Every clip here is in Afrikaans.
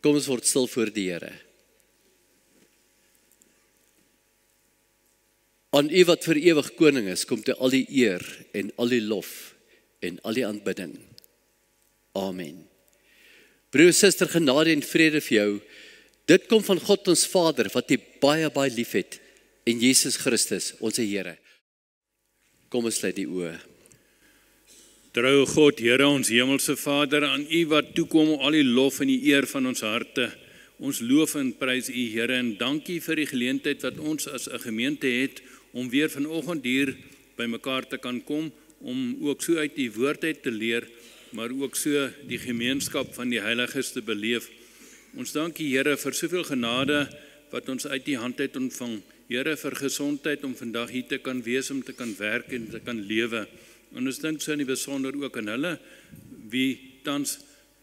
Kom ons word stil voor die Here. Aan U wat vir ewig koning is, kom te al die eer en al die lof en al die aanbidding. Amen. Broer suster genade en vrede vir jou. Dit kom van God ons Vader wat U baie baie liefhet en Jesus Christus, ons Here. Kom ons sluit die oë. Trou God, Here ons hemelse Vader, aan U wat toekom al die lof en die eer van ons harte. Ons loof en prys U Here en dankie vir die geleentheid wat ons as 'n gemeente het om weer vanoggend hier bymekaar te kan kom om ook so uit U woord uit te leer, maar ook so die gemeenskap van die heiliges te beleef. Ons dankie Here vir soveel genade wat ons uit U hand uit ontvang. Here vir gesondheid om vandag hier te kan wees om te kan werk en te kan lewe. En ons dink so in die besonder ook aan hulle wie tans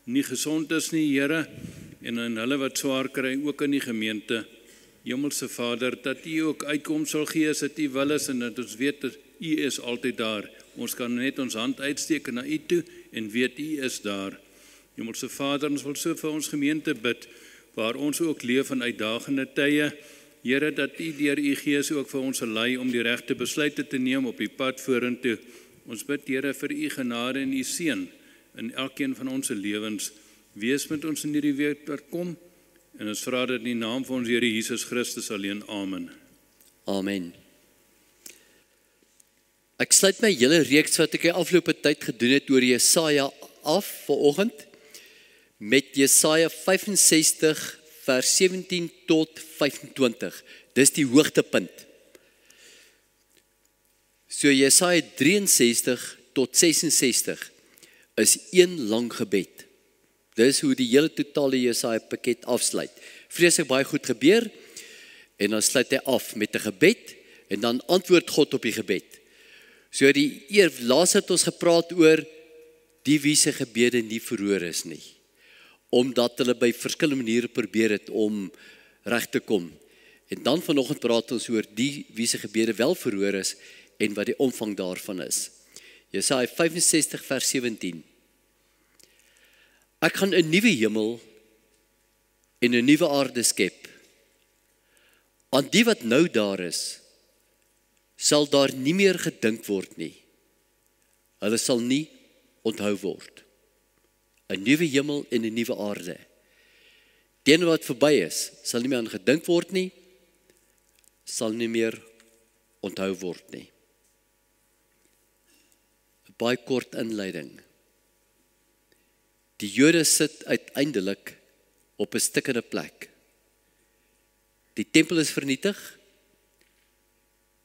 nie gesond is nie, Here, en aan hulle wat swaar kry ook in die gemeente. Hemelse Vader, dat U ook uitkom sal gee as dit U wil is en dat ons weet dat U is altyd daar. Ons kan net ons hand uitsteek na U toe en weet U is daar. Hemelse Vader, ons wil so vir ons gemeente bid waar ons ook leef in uitdagende tye. Here dat U deur U Gees ook vir ons lei om die regte besluite te neem op die pad vorentoe. Ons bid Here vir u genade en u seën in elkeen van ons se lewens. Wees met ons in hierdie week wat kom en ons vra dit in die naam van ons Here Jesus Christus alleen. Amen. Amen. Ek sluit my hele reeks wat ek die afgelope tyd gedoen het oor Jesaja af vanoggend met Jesaja 65 vers 17 tot 25. Dis die hoogtepunt. So Jesaja 63 tot 66 is een lang gebed. Dis hoe die hele totale Jesaja pakket afsluit. Vreeslik baie goed gebeur en dan sluit hy af met 'n gebed en dan antwoord God op die gebed. So die eer laas het ons gepraat oor die wie se gebede nie verhoor is nie. Omdat hulle by verskillende maniere probeer het om reg te kom. En dan vanoggend praat ons oor die wie se gebede wel verhoor is en wat die omvang daarvan is. Jesaja 65 vers 17. Ek gaan 'n nuwe hemel en 'n nuwe aarde skep. Aan die wat nou daar is, sal daar nie meer gedink word nie. Hulle sal nie onthou word. 'n Nuwe hemel en 'n nuwe aarde. Dien wat verby is, sal nie meer aan gedink word nie. Sal nie meer onthou word nie baie kort inleiding. Die Jode sit uiteindelik op 'n stikkende plek. Die tempel is vernietig.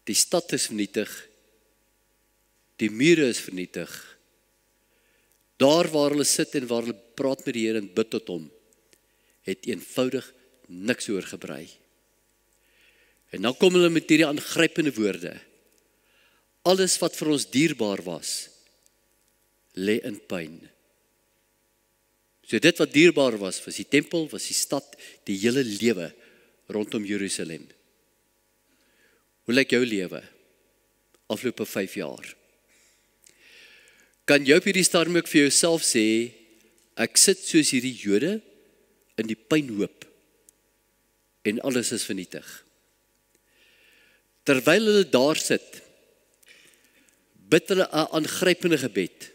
Die stad is vernietig. Die mure is vernietig. Daar waar hulle sit en waar hulle praat met die Here en bid tot hom, het eenvoudig niks oorgebrei. En dan kom hulle met hierdie aangrypende woorde. Alles wat vir ons dierbaar was, lê in pyn. So dit wat dierbaar was, was die tempel, was die stad, die hele lewe rondom Jerusalem. Hoe lyk jou lewe afgelope 5 jaar? Kan jy op hierdie stadium ook vir jouself sê ek sit soos hierdie Jode in die pynhoop en alles is vernietig. Terwyl hulle daar sit, bid hulle 'n aangrypende gebed.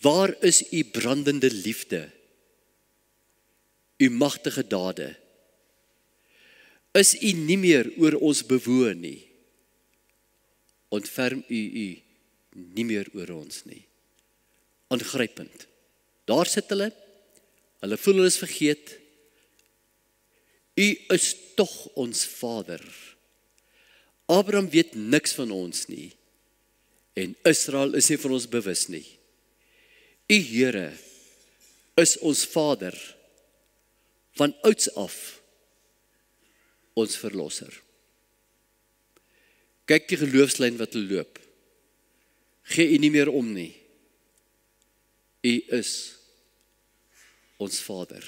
Waar is u brandende liefde? U magtige dade? Is u nie meer oor ons bewoon nie? Ontferm u u nie meer oor ons nie. Aangrypend. Daar sit hulle. Hulle voel hulle is vergeet. U is tog ons Vader. Abraham weet niks van ons nie en Israel is nie van ons bewus nie. U Here is ons Vader van ouds af ons verlosser. Kyk die geloofslyn wat hulle loop. Gee u nie meer om nie. U is ons Vader.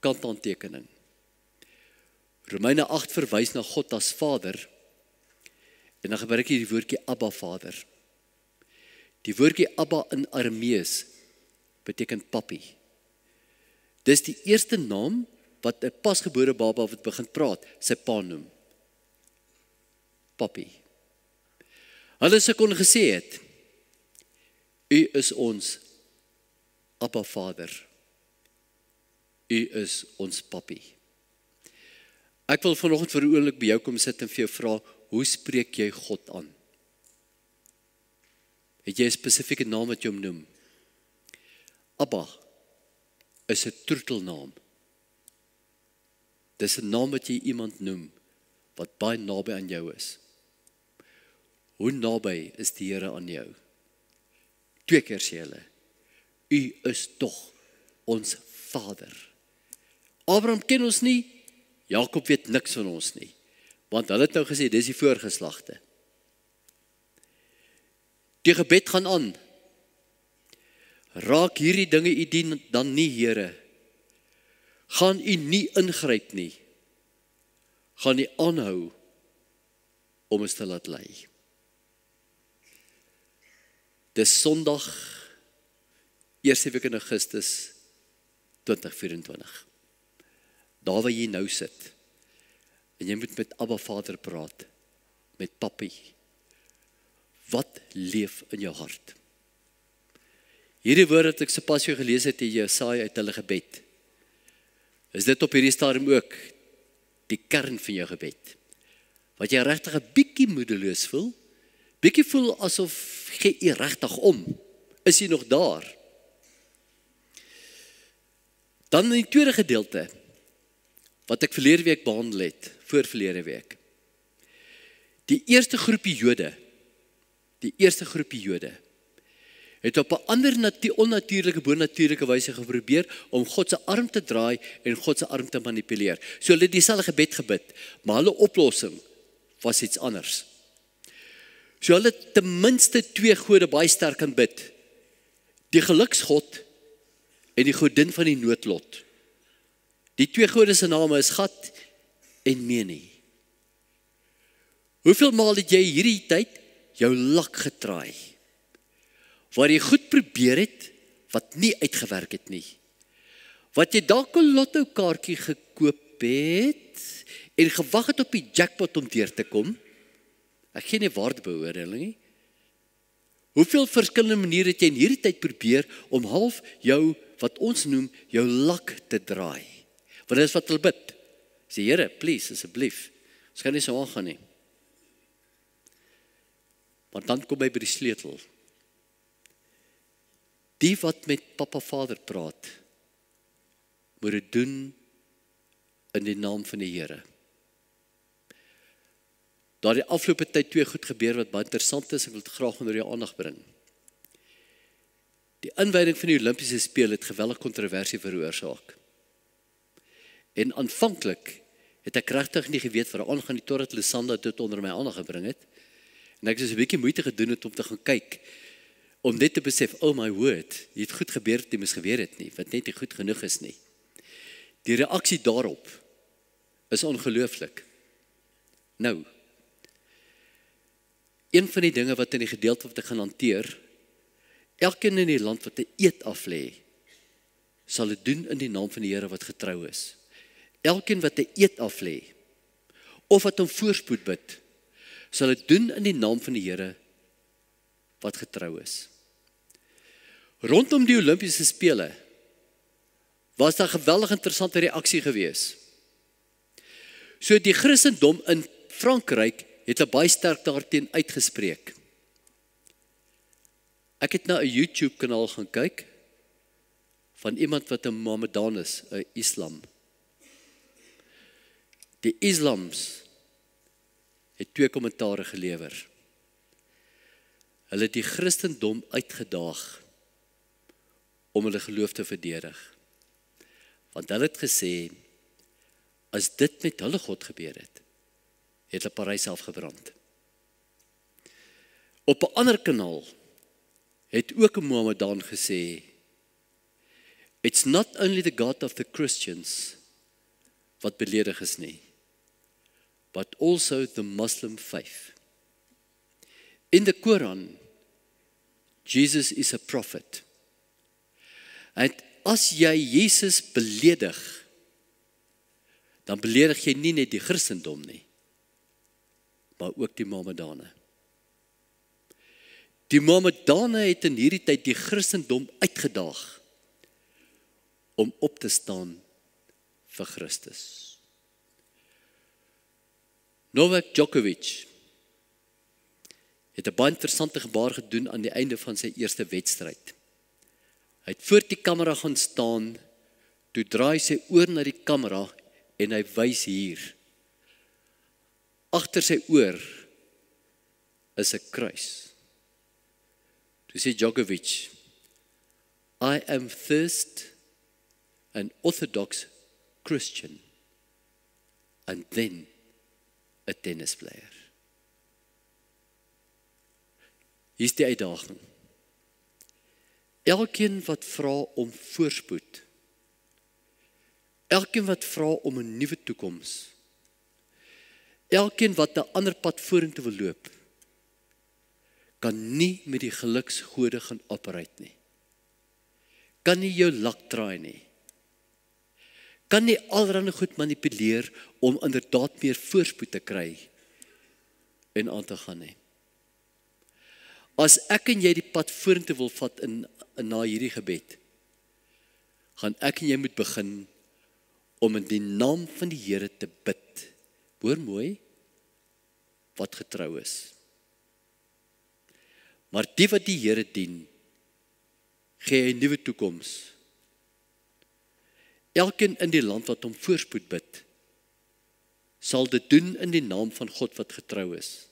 Kantaantekening. Romeine 8 verwys na God as Vader en dan gebruik hy die woordjie Abba Vader. Die woordjie Abba in Aramees beteken papi. Dis die eerste naam wat 'n pasgebore baba wat begin praat, sy pa noem. Papi. Hulle se kon gesê het: U is ons Appa Vader. U is ons papi. Ek wil vanoggend vir 'n oomblik by jou kom sit en vir jou vra, hoe spreek jy God aan? Het jy 'n spesifieke naam wat jy hom noem? Abba is 'n troetelnaam. Dis 'n naam wat jy iemand noem wat baie naby aan jou is. Hoe naby is die Here aan jou? Twee keer sê hulle: U is tog ons Vader. Abraham ken ons nie. Jakob weet niks van ons nie. Want hulle het nou gesê dis die voorgeslagte. Die gebed gaan aan. Raak hierdie dinge u dien dan nie, Here. Gaan u nie ingryp nie. Gaan u aanhou om ons te laat lei. Dis Sondag eerste week in Augustus 2024. Daar waar jy nou sit. En jy moet met Abba Vader praat. Met Papi. Wat leef in jou hart? Hierdie woord wat ek sopas jou gelees het in Jesaja uit hulle gebed. Is dit op hierdie stadium ook die kern van jou gebed? Wat jy regtig 'n bietjie moedeloos voel? Bietjie voel asof jy regtig om. Is jy nog daar? Dan in die tweede gedeelte wat ek verlede week behandel het, voor verlede week. Die eerste groepie Jode, die eerste groepie Jode het op 'n ander natuur onnatuurlike bonatuurlike wyse geprobeer om God se arm te draai en God se arm te manipuleer. So hulle het dieselfde gebed gebid, maar hulle oplossing was iets anders. So hulle ten minste twee gode baie sterk aanbid. Die geluksgod en die godin van die noodlot. Die twee gode se name is Gat en Meni. Hoeveel maal het jy hierdie tyd jou lak getraai? Waar jy goed probeer het wat nie uitgewerk het nie. Wat jy dalk 'n lotto kaartjie gekoop het en gewag het op die jackpot om deur te kom. Ek gee nie waardebeoordeling nie. Hoeveel verskillende maniere het jy in hierdie tyd probeer om half jou wat ons noem jou lak te draai? Want dit is wat hulle bid. Sê Here, please asseblief. Ons gaan nie so aangaan nie. Maar dan kom hy by die sleutel. Die wat met Papa Vader praat, moet dit doen in die naam van die Here. Daar die afgelope tyd twee goed gebeur wat baie interessant is, ek wil dit graag onder jou aandag bring. Die inwyding van die Olimpiese spele het geweldige kontroversie veroorsaak. En aanvanklik het ek regtig nie geweet wat aangaan nie totdat Lisanda dit onder my aandag gebring het. En ek het so 'n bietjie moeite gedoen het om te gaan kyk om net te besef, oh my word, dit het goed gebeur dit mis geweet het nie, wat net nie goed genoeg is nie. Die reaksie daarop is ongelooflik. Nou. Een van die dinge wat in die gedeelte wat ek gaan hanteer, elkeen in die land wat 'n eed af lê, sal dit doen in die naam van die Here wat getrou is. Elkeen wat 'n eed af lê of wat hom voorspoed bid, sal dit doen in die naam van die Here wat getrou is. Rondom die Olimpiese spele was daar geweldig interessante reaksie gewees. So die Christendom in Frankryk het baie sterk daarteen uitgespreek. Ek het na 'n YouTube kanaal gaan kyk van iemand wat 'n Mohammedan is, 'n Islam Die Islams het twee kommentare gelewer. Hulle het die Christendom uitgedaag om hulle geloof te verdedig. Want hulle het gesê as dit met hulle God gebeur het, het hulle Parys self gebrand. Op 'n ander kanaal het ook 'n Mohammedan gesê It's not only the God of the Christians wat beledig is nie but also the Muslim faith. In the Quran, Jesus is a prophet. Het as jy Jesus beledig, dan beledig jy nie net die Christendom nie, maar ook die Mohammedane. Die Mohammedane het in hierdie tyd die Christendom uitgedaag om op te staan vir Christus. Novak Djokovic het 'n baie interessante gebaar gedoen aan die einde van sy eerste wedstryd. Hy het voor die kamera gaan staan, toe draai sy oor na die kamera en hy wys hier. Agter sy oor is 'n kruis. Toe sê Djokovic, I am thirst an orthodox Christian and then a tennis player. Hier's die uitdaging. Elkeen wat vra om voorspoed. Elkeen wat vra om 'n nuwe toekoms. Elkeen wat 'n ander pad vorentoe wil loop, kan nie met die geluksgode gaan operate nie. Kan nie jou lak draai nie. Kan nie alrande goed manipuleer om inderdaad meer voorspoed te kry en aan te gaan nie. As ek en jy die pad vorentoe wil vat in, in na hierdie gebed, gaan ek en jy moet begin om in die naam van die Here te bid. Hoor mooi wat getrou is. Maar die wat die Here dien, gee hy nuwe toekoms. Elkeen in die land wat hom voorspoed bid, sal dit doen in die naam van God wat getrou is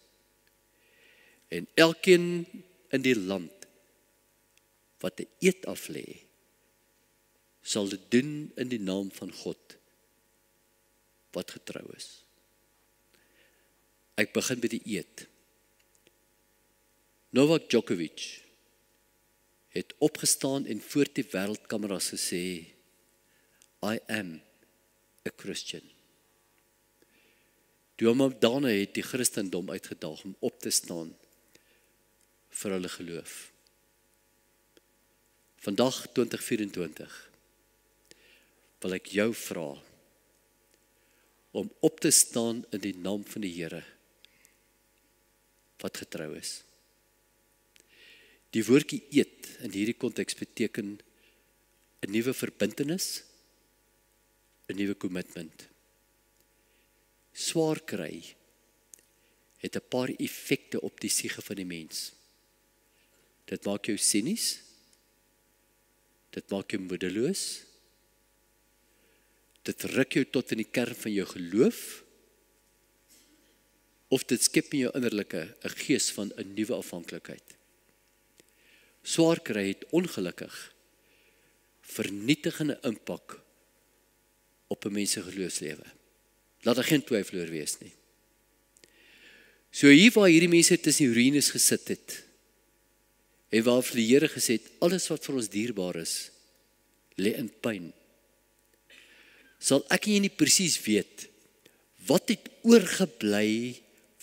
en elkeen in die land wat 'n eed af lê sal dit doen in die naam van God wat getrou is. Ek begin by die eed. Novak Djokovic het opgestaan en voor die wêreldkameras gesê I am a Christian. Die Mohammedane het die Christendom uitgedaag om op te staan vir hulle geloof. Vandag 2024 wil ek jou vra om op te staan in die naam van die Here wat getrou is. Die woordjie eet in hierdie konteks beteken 'n nuwe verbintenis, 'n nuwe kommitment. Swaar kry het 'n paar effekte op die siege van die mens. Dit maak jou sinies. Dit maak jou moedeloos. Dit ruk jou tot in die kern van jou geloof. Of dit skep in jou innerlike 'n gees van 'n nuwe afhanklikheid. Swaar kry het ongelukkig vernietigende impak op 'n mens se geloofslewe. Laat daar geen twyfel oor wees nie. So hier waar hierdie mense tussen die ruïnes gesit het, En waar vir die Here gesê het alles wat vir ons dierbaar is lê in pyn. Sal ek nie nie presies weet wat het oorgebly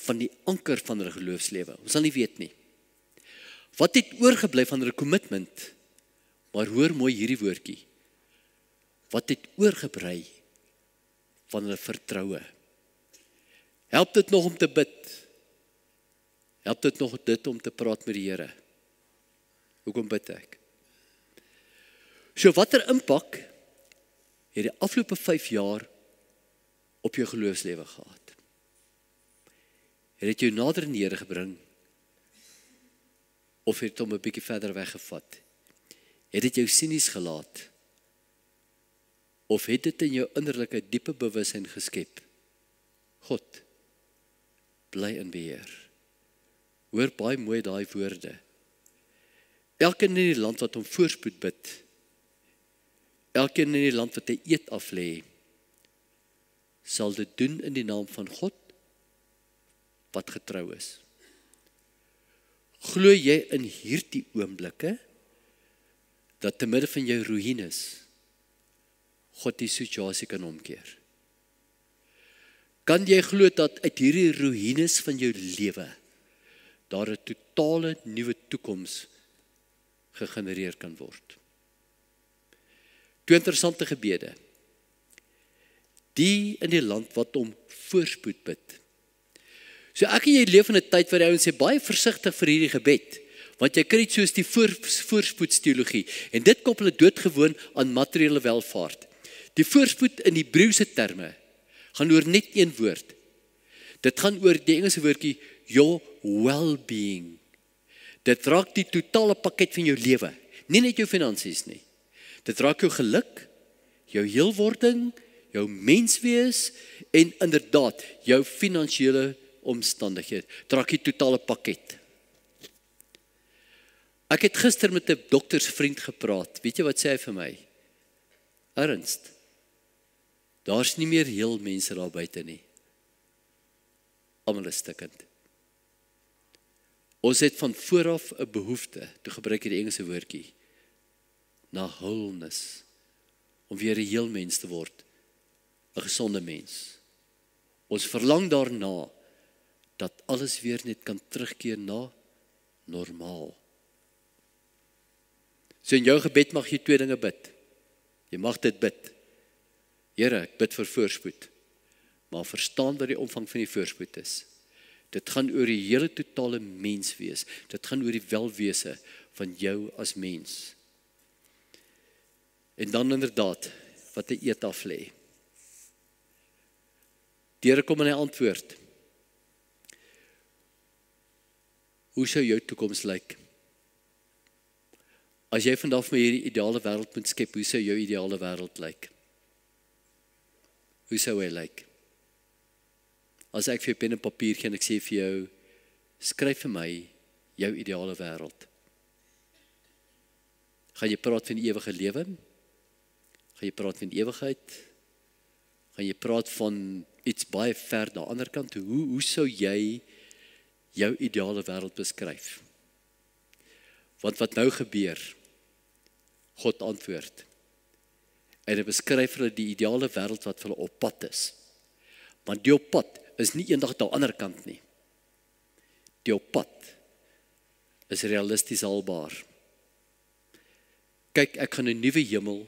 van die anker van hulle geloofslewe. Ons sal nie weet nie. Wat het oorgebly van hulle kommitment? Maar hoor mooi hierdie woordjie. Wat het oorgebrei van hulle vertroue? Help dit nog om te bid? Help dit nog dit om te praat met die Here? Hoekom bid ek? So watter impak het die afgelope 5 jaar op jou geloofslewe gehad? Het dit jou nader aan die Here gebring? Of het dit hom 'n bietjie verder weggevat? Het dit jou sinies gelaat? Of het dit in jou innerlike diepe bewussyn geskep? God bly in beheer. Hoor baie mooi daai woorde. Elkeen in die land wat hom voorspoed bid. Elkeen in die land wat hy eet af lê, sal dit doen in die naam van God wat getrou is. Glo jy in hierdie oomblikke dat te midde van jou ruïnes God die situasie kan omkeer? Kan jy glo dat uit hierdie ruïnes van jou lewe daar 'n totale nuwe toekoms gegenereer kan word. Twee interessante gebede. Die in die land wat om voorspoed bid. So ek en jy leef in 'n tyd waar ouens sê baie versigtig vir hierdie gebed, want jy kry dit soos die voor, voorspoedsteologie en dit koppel dit doodgewoon aan materiële welvaart. Die voorspoed in Hebreëse terme gaan oor net een woord. Dit gaan oor die Engelse woordjie your well-being. Dit raak die totale pakket van jou lewe, nie net jou finansies nie. Dit raak jou geluk, jou heelwording, jou menswees en inderdaad jou finansiële omstandighede. Dit raak die totale pakket. Ek het gister met 'n doktersvriend gepraat. Weet jy wat sê hy vir my? Ernst. Daar's nie meer heel mense daar buite nie. Almal is stikkend. Ons het van vooraf 'n behoefte, toe gebruik jy die Engelse woordjie, na wholeness om weer 'n heel mens te word, 'n gesonde mens. Ons verlang daarna dat alles weer net kan terugkeer na normaal. So in jou gebed mag jy twee dinge bid. Jy mag dit bid. Here, ek bid vir voorspoed. Maar verstaan wat die omvang van die voorspoed is. Dit gaan oor die hele totale mens wees. Dit gaan oor die welwese van jou as mens. En dan inderdaad wat 'n eet af lê. Deur kom en hy antwoord. Hoe sou jou toekoms lyk? As jy vandag vir hierdie ideale wêreld moet skep, hoe sou jou ideale wêreld lyk? Hoe sou hy lyk? As ek vir jou pen en papier gee en ek sê vir jou skryf vir my jou ideale wêreld. Gaan jy praat van die ewige lewe? Gaan jy praat van die ewigheid? Gaan jy praat van iets baie ver na ander kant? Hoe hoe sou jy jou ideale wêreld beskryf? Want wat nou gebeur? God antwoord. En hy beskryf hulle die ideale wêreld wat hulle op pad is. Want die op pad is nie eendag aan die ander kant nie. Die op pad is realisties haalbaar. Kyk, ek gaan 'n nuwe hemel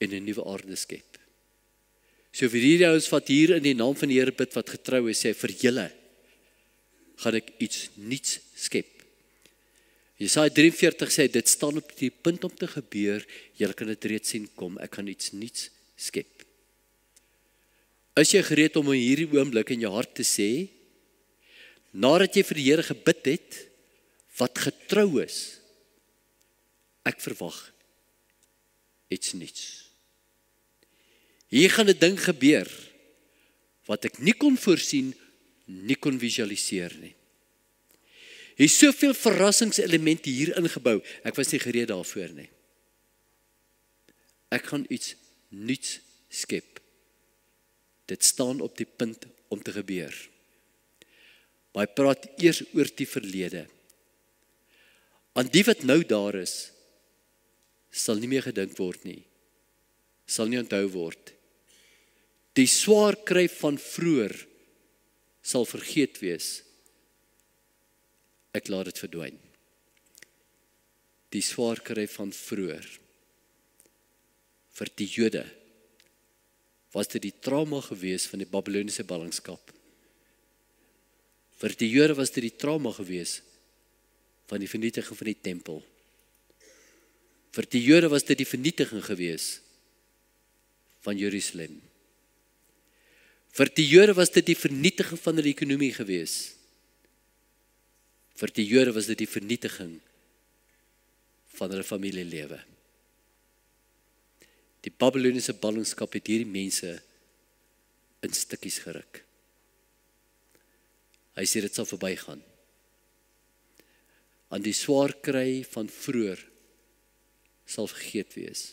en 'n nuwe aarde skep. So vir hierdie ouens wat hier in die naam van die Here bid wat getrou is, sê vir julle gaan ek iets nuuts skep. Jesaja 43 sê dit staan op die punt om te gebeur. Jy kan dit reeds sien kom. Ek gaan iets nuuts skep. Is jy gereed om in hierdie oomblik in jou hart te sê nadat jy vir die Here gebid het wat getrou is ek verwag iets nuuts. Hier gaan 'n ding gebeur wat ek nie kon voorsien, nie kon visualiseer nie. Hier's soveel verrassingselemente hier ingebou. Ek was nie gereed daarvoor nie. Ek gaan iets nuuts skep. Dit staan op die punt om te gebeur. Maar praat eers oor die verlede. Aan die wat nou daar is, sal nie meer gedink word nie. Sal nie onthou word. Die swaar kry van vroeër sal vergeet wees ek laat dit verdwyn. Die swaar kry van vroeër vir die Jode was dit die trauma gewees van die Babiloniese ballingskap. Vir die Jode was dit die trauma gewees van die vernietiging van die tempel. Vir die Jode was dit die vernietiging gewees van Jerusalem. Vir die Jode was dit die vernietiging van hulle ekonomie gewees. Vir die Jode was dit die vernietiging van hulle familielewe. Die Babiloniese ballingskap het hierdie mense in stukkies geruk. Hy sê dit sal verbygaan. Aan die swaar kry van vroeër sal vergeet wees.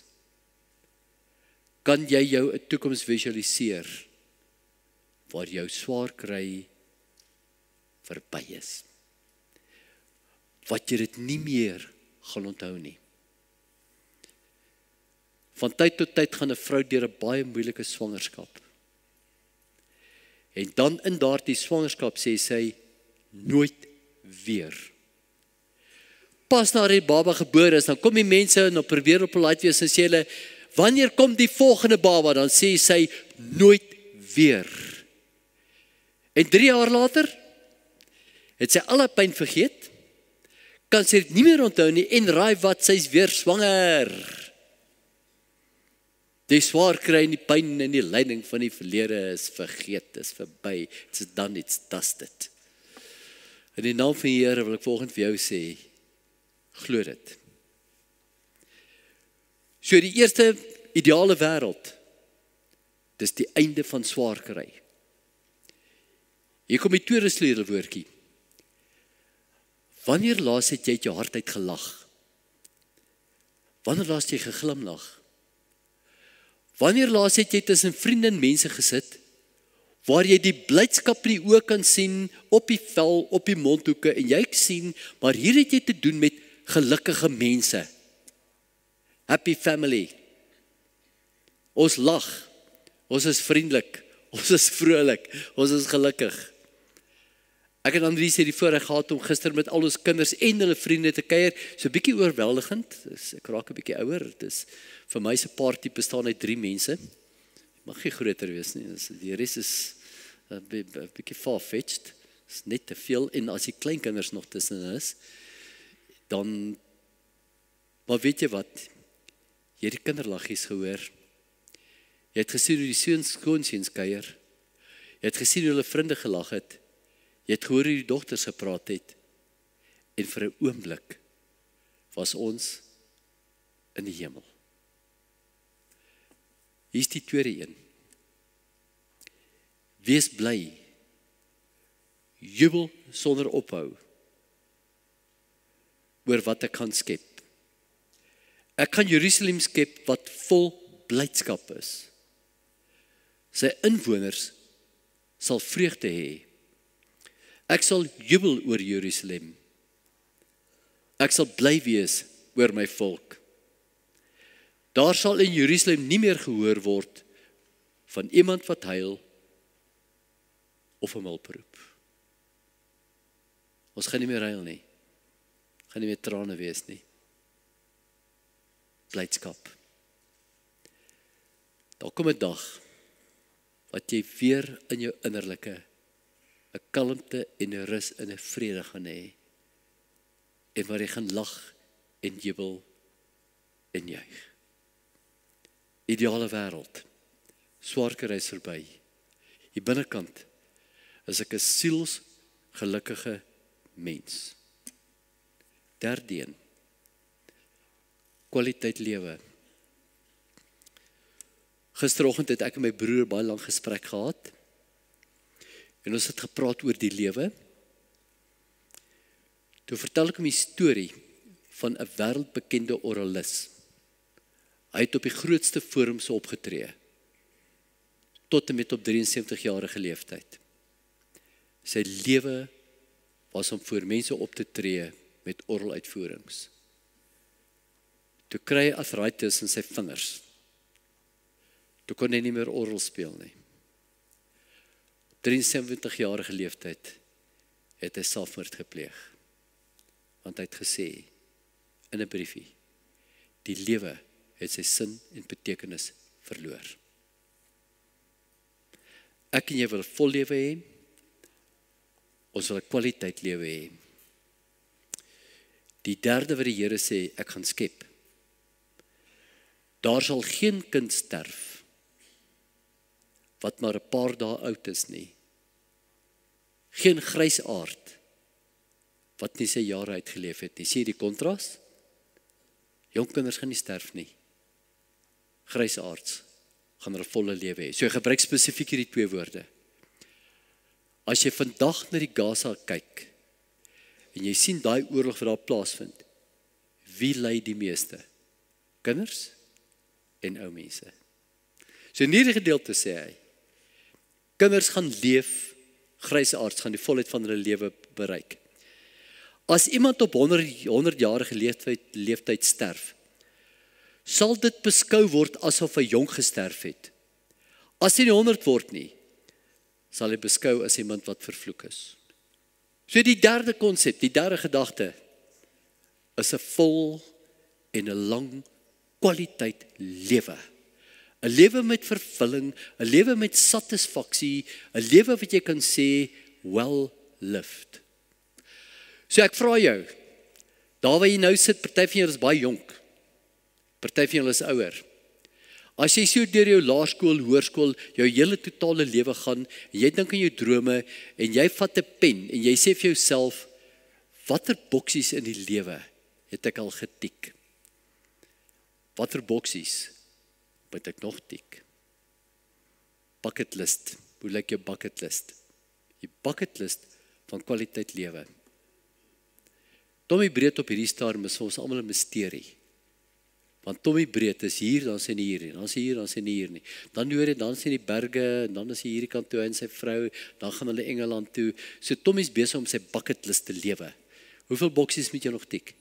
Kan jy jou 'n toekoms visualiseer waar jou swaar kry verby is? Wat jy dit nie meer gaan onthou nie. Van tyd tot tyd gaan 'n vrou deur 'n baie moeilike swangerskap. En dan in daardie swangerskap sê sy nooit weer. Pas na die baba gebore is, dan kom die mense en op probeer op hulle uitwees en sê hulle wanneer kom die volgende baba? Dan sê sy nooit weer. En 3 jaar later het sy al haar pyn vergeet. Kan sy dit nie meer onthou nie en raai wat sy's weer swanger. Die swaar kry en die pyn en die lyding van die verlede is vergeet, is verby. It's done, it's dusted. In die naam van die Here wil ek volgens vir jou sê, glo dit. So die eerste ideale wêreld dis die einde van swaar kry. Hier kom die tweede sleutelwoordjie. Wanneer laas het jy uit jou hart uit gelag? Wanneer laas jy geglimlag? Wanneer laas het jy tussen vriende en mense gesit waar jy die blydskap in die oë kan sien op die vel, op die mondhoeke en jy sien maar hier het jy te doen met gelukkige mense. Happy family. Ons lag. Ons is vriendelik. Ons is vrolik. Ons is gelukkig. Ek het Andri sê die voorreg gehad om gister met al ons kinders en hulle vriende te kuier. So 'n bietjie oorweldigend. Dis ek raak 'n bietjie ouer. Dit is vir my se party bestaan uit 3 mense. Mag nie groter wees nie. Dis die res is 'n bietjie far-fetched. Dis net te veel en as die klein kinders nog tussen is, dan maar weet jy wat? Jy het die kinderlaggies gehoor. Jy het gesien hoe die seuns skoonseuns kuier. Jy het gesien hoe hulle vriende gelag het. Jy het gehoor hoe die dogters gepraat het. En vir 'n oomblik was ons in die hemel. Hier's die tweede een. Wees bly. Jubel sonder ophou oor wat ek kan skep. Ek kan Jerusalem skep wat vol blydskap is. Sy inwoners sal vreugde hê. Ek sal jubel oor Jerusalem. Ek sal bly wees oor my volk. Daar sal in Jerusalem nie meer gehoor word van iemand wat huil of 'n hulp roep. Ons gaan nie meer huil nie. Gaan nie meer trane wees nie. Blydskap. Daar kom 'n dag wat jy weer in jou innerlike 'n kalmte en 'n rus en 'n vrede gaan hê en waar jy gaan lag en jubel en juig. Ideale wêreld. Swaar kry is verby. Hier binnekant is ek 'n siels gelukkige mens. Derdeen. Kwaliteit lewe. Gisteroggend het ek en my broer baie lank gesprek gehad. En ons het gepraat oor die lewe. Toe vertel ek hom 'n storie van 'n wêreldbekende oralis. Hy het op die grootste forums opgetree tot en met op 73 jarige leeftyd. Sy lewe was om voor mense op te tree met oraluitvoerings. Toe kry hy arthritis in sy vingers. Toe kon hy nie meer orgel speel nie. 73 jarige leeftyd het hy selfmoord gepleeg. Want hy het gesê in 'n briefie: Die lewe het sy sin en betekenis verloor. Ek en jy wil 'n vol lewe hê. Ons wil 'n kwaliteit lewe hê. Die derde wat die Here sê, ek gaan skep. Daar sal geen kind sterf wat maar 'n paar dae oud is nie. Geen grysaard wat nie sy jare uitgeleef het nie. Sien jy die kontras? Jong kinders gaan nie sterf nie. Grysaards gaan 'n volle lewe hê. So gebruik spesifiek hierdie twee woorde. As jy vandag na die Gaza kyk en jy sien daai oorlog wat daar plaasvind, wie ly die meeste? Kinders en ou mense. So in hierdie gedeelte sê hy Kinders gaan leef, grysaards gaan die volheid van hulle lewe bereik. As iemand op 100 100 jarige leeftyd leeftyd sterf, sal dit beskou word asof hy jonk gesterf het. As hy nie 100 word nie, sal hy beskou as iemand wat vervloek is. So die derde konsep, die derde gedagte is 'n vol en 'n lang kwaliteit lewe. 'n Lewe met vervulling, 'n lewe met satisfaksie, 'n lewe wat jy kan sê well lived. So ek vra jou, daar waar jy nou sit, party van julle is baie jonk. Party van julle is ouer. As jy so deur jou laerskool, hoërskool, jou hele totale lewe gaan, jy dink aan jou drome en jy vat 'n pen en jy sê vir jouself watter boksies in die lewe het ek al getik? Watter boksies moet ek nog tik? Bucket list. Hoe lyk jou bucket list? Die bucket list van kwaliteit lewe. Tommy breed op hierdie stadium is ons almal 'n misterie. Want Tommy breed is hier, dan sien hy hier, dan sien hy hier, dan sien hy hier nie. Dan hoor jy dan sien die berge, dan is hy hierdie kant toe en sy vrou, dan gaan hulle Engeland toe. So Tommy's besig om sy bucket list te lewe. Hoeveel boksies moet jy nog tik?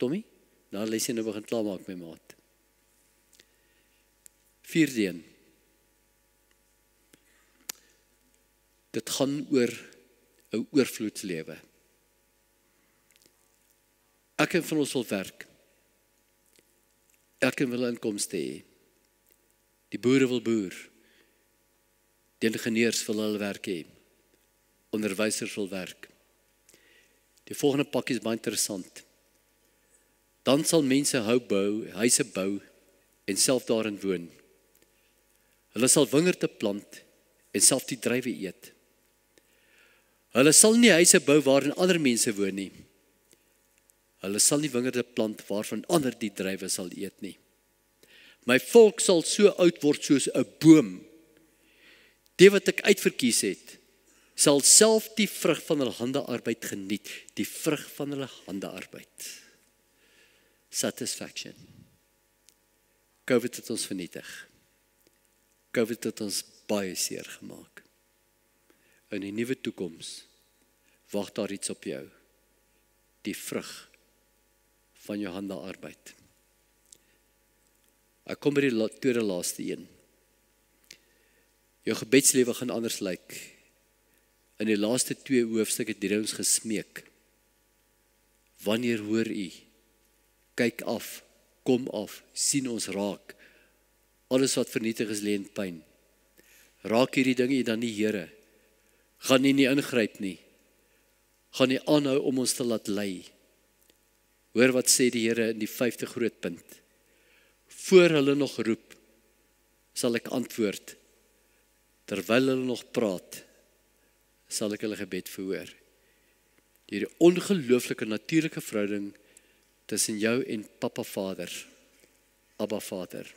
Tommy? Nou lees jy nou begin klaarmaak my maat. Vierde een. Dit gaan oor 'n oorvloedslewe. Ek en van ons wil werk. Elkeen wil inkomste hê. Die boere wil boer. Die ingenieurs wil hulle werk hê. Onderwysers wil werk. Die volgende pakkie is baie interessant. Dan sal mense hou bou, huise bou en self daarin woon. Hulle sal wingerde plant en self die druiwe eet. Hulle sal nie huise bou waarin ander mense woon nie. Hulle sal nie wingerde plant waarvan ander die druiwe sal eet nie. My volk sal so oud word soos 'n boom. Die wat ek uitverkies het, sal self die vrug van hulle hande arbeid geniet, die vrug van hulle hande arbeid. Satisfaction. COVID het ons vernietig. COVID het ons baie seer gemaak. In 'n nuwe toekoms wag daar iets op jou. Die vrug van jou hande arbeid. Ek kom by die tweede laaste een. Jou gebedslewe gaan anders lyk. In die laaste twee hoofstukke het ons gesmeek. Wanneer hoor u? Kyk af, kom af, sien ons raak. Alles wat vernietig is lê in pyn. Raak hierdie dinge dan nie Here? Gaan nie nie ingryp nie. Gaan nie aanhou om ons te laat lei. Hoor wat sê die Here in die 5de groot punt. Voor hulle nog roep, sal ek antwoord. Terwyl hulle nog praat, sal ek hulle gebed verhoor. Hierdie ongelooflike natuurlike verhouding tussen jou en Papa Vader, Abba Vader.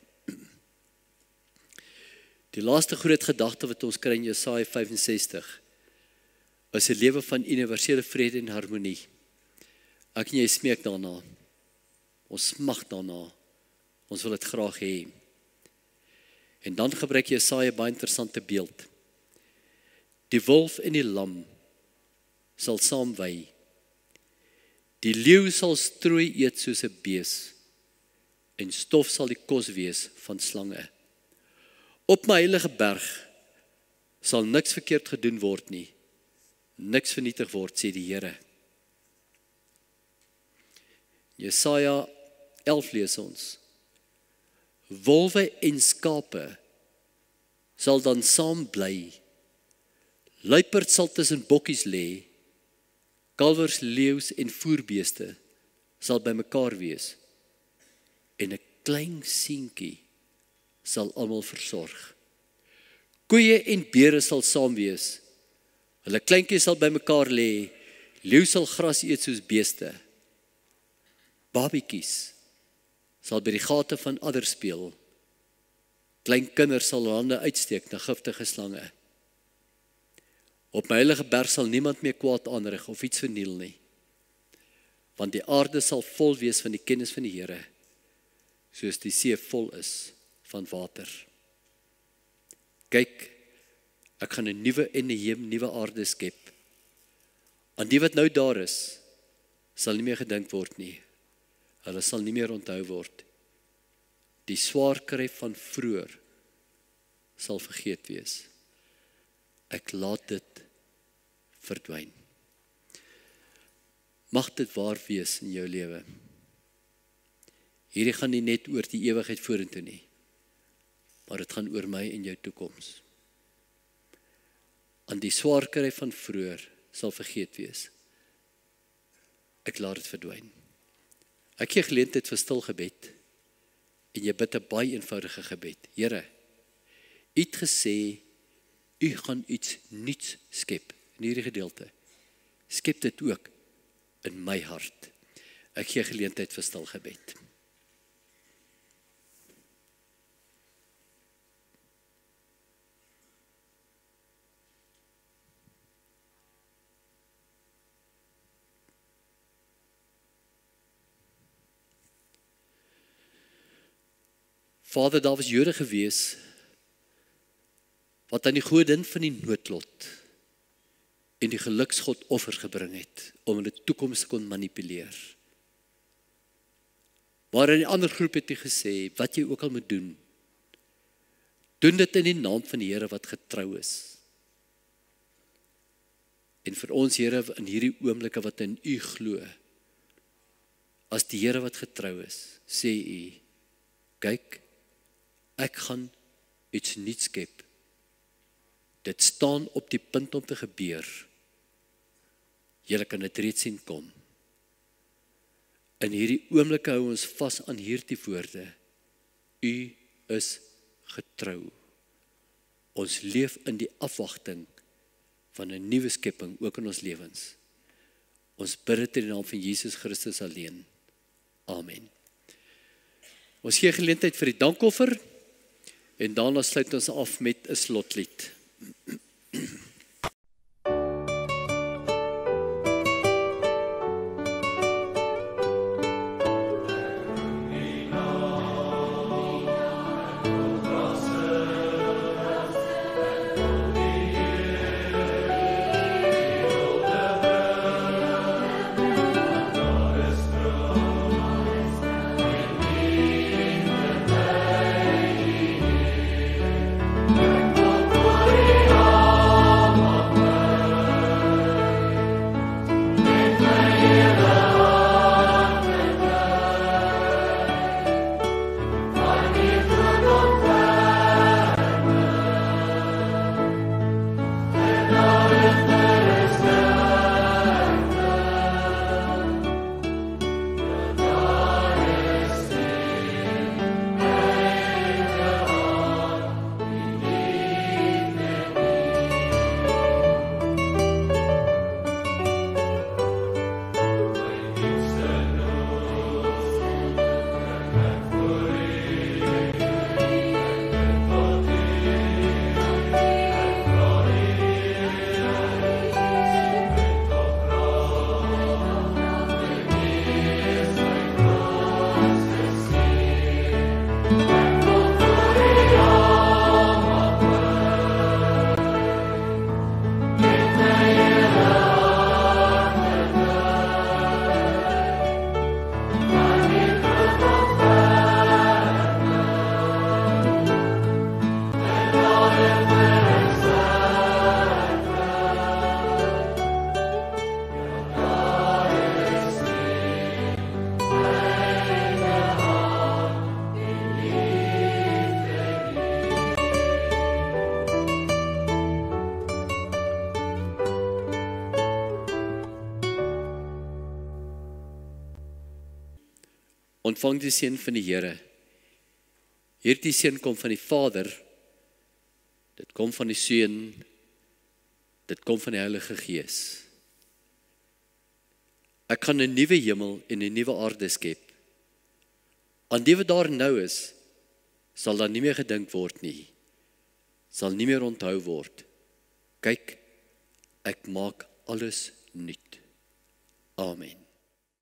Die laaste groot gedagte wat ons kry in Jesaja 65 is 'n lewe van universele vrede en harmonie. Ek en jy smeek daarna. Ons smag daarna. Ons wil dit graag hê. En dan gebruik Jesaja baie interessante beeld. Die wolf en die lam sal saam wy. Die leeu sal strooi eet soos 'n bees en stof sal die kos wees van slange. Op my heilige berg sal niks verkeerd gedoen word nie. Niks vernietig word sê die Here. Jesaja 11 lees ons. Wolwe en skape sal dan saam bly. Luiperd sal tussen bokkies lê. Kalwers, leeu's en voerbeeste sal bymekaar wees. En 'n klein seentjie sal almal versorg. Koeie en beere sal saam wees. Hulle kleintjies sal bymekaar lê. Leeu sal gras eet soos beeste. Babietjies sal by die gate van adder speel. Klein kinders sal hande uitsteek na giftige slange. Op my heilige berg sal niemand meer kwaad aanrig of iets verniel nie. Want die aarde sal vol wees van die kennis van die Here, soos die see vol is van water. Kyk, ek gaan 'n nuwe en 'n heem nuwe aarde skep. Aan die wat nou daar is, sal nie meer gedink word nie. Hulle sal nie meer onthou word. Die swaar kry van vroeër sal vergeet wees. Ek laat dit verdwyn. Mag dit waar wees in jou lewe. Hierdie gaan nie net oor die ewigheid vorentoe nie. Maar dit gaan oor my en jou toekoms. Aan die swaar kry van vroeër sal vergeet wees. Ek laat dit verdwyn. Ek gee geleentheid vir stil gebed. En jy bid 'n baie eenvoudige gebed. Here, U het gesê U gaan iets nuuts skep in hierdie gedeelte. Skep dit ook in my hart. Ek gee geleentheid vir stil gebed. Vader, daar was Jode gewees wat aan die godin van die noodlot en die geluksgod offers gebring het om hulle toekoms kon manipuleer. Maar 'n ander groep het hy gesê wat jy ook al moet doen, doen dit in die naam van die Here wat getrou is. En vir ons Here in hierdie oomblikke wat in U glo, as die Here wat getrou is, sê U, kyk, ek gaan iets nuuts skep. Dit staan op die punt om te gebeur. Julle kan dit reeds sien kom. In hierdie oomblik hou ons vas aan hierdie woorde. U is getrou. Ons leef in die afwagting van 'n nuwe skepping ook in ons lewens. Ons bid dit in die naam van Jesus Christus alleen. Amen. Ons gee geleentheid vir die dankoffer en daarna sluit ons af met 'n slotlied. Ontvang die seën van die Here. Hierdie seën kom van die Vader. Dit kom van die Seun. Dit kom van die Heilige Gees. Ek kan 'n nuwe hemel en 'n nuwe aarde skep. Aan die wat daar nou is, sal daar nie meer gedink word nie. Sal nie meer onthou word. Kyk, ek maak alles nuut. Amen.